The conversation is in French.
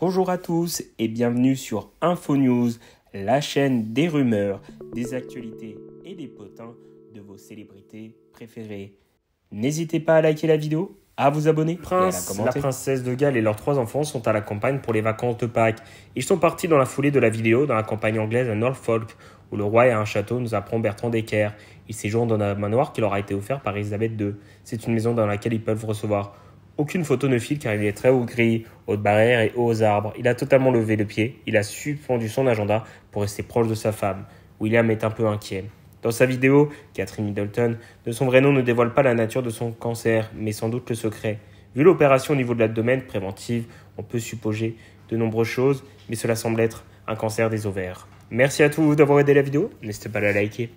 Bonjour à tous et bienvenue sur Info News, la chaîne des rumeurs, des actualités et des potins de vos célébrités préférées. N'hésitez pas à liker la vidéo, à vous abonner Prince, et à la princesse de Galles et leurs trois enfants sont à la campagne pour les vacances de Pâques. Ils sont partis dans la foulée de la vidéo dans la campagne anglaise à Norfolk, où le roi a un château, nous apprend Bertrand Decker. Ils séjournent dans un manoir qui leur a été offert par Elisabeth II. C'est une maison dans laquelle ils peuvent recevoir. Aucune photo ne file car il est très haut gris, haute barrière et haut aux arbres. Il a totalement levé le pied. Il a suspendu son agenda pour rester proche de sa femme. William est un peu inquiet. Dans sa vidéo, Catherine Middleton, de son vrai nom ne dévoile pas la nature de son cancer, mais sans doute le secret. Vu l'opération au niveau de l'abdomen préventive, on peut supposer de nombreuses choses, mais cela semble être un cancer des ovaires. Merci à tous d'avoir aidé la vidéo, n'hésitez pas à la liker.